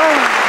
Oh.